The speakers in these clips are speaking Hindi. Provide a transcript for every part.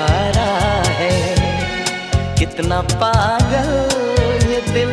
प्यारा है। कितना पागल ये दिल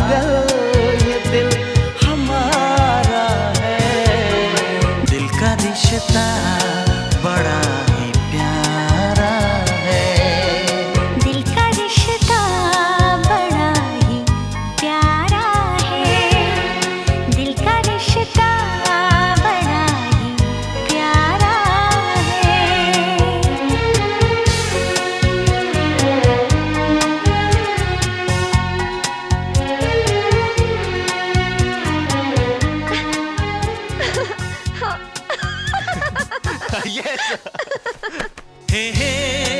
time yes. hey, hey.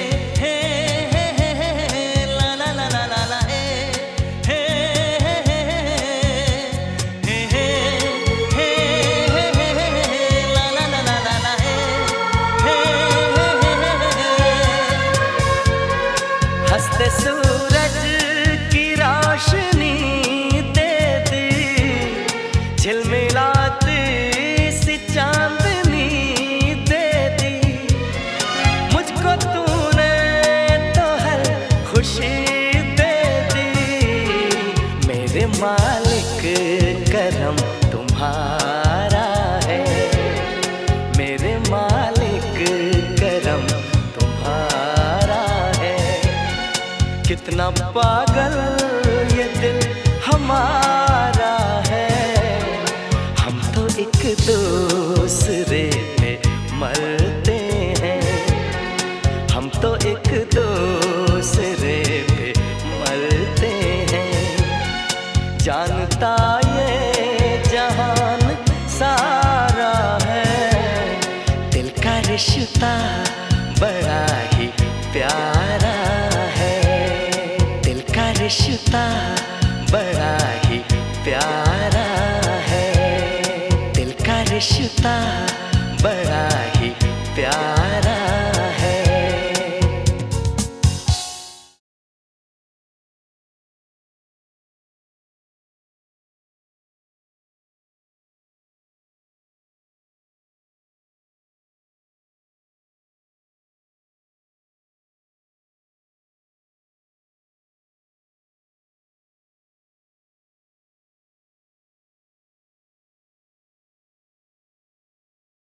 कितना पागल ये दिल हमारा है। हम तो एक दूसरे पे मरते हैं। हम तो एक दूसरे पे मरते हैं। जानता ये जहान सारा है। दिल का रिश्ता बड़ा ही प्यार रिश्ता बड़ा ही प्यारा है। दिल का रिश्ता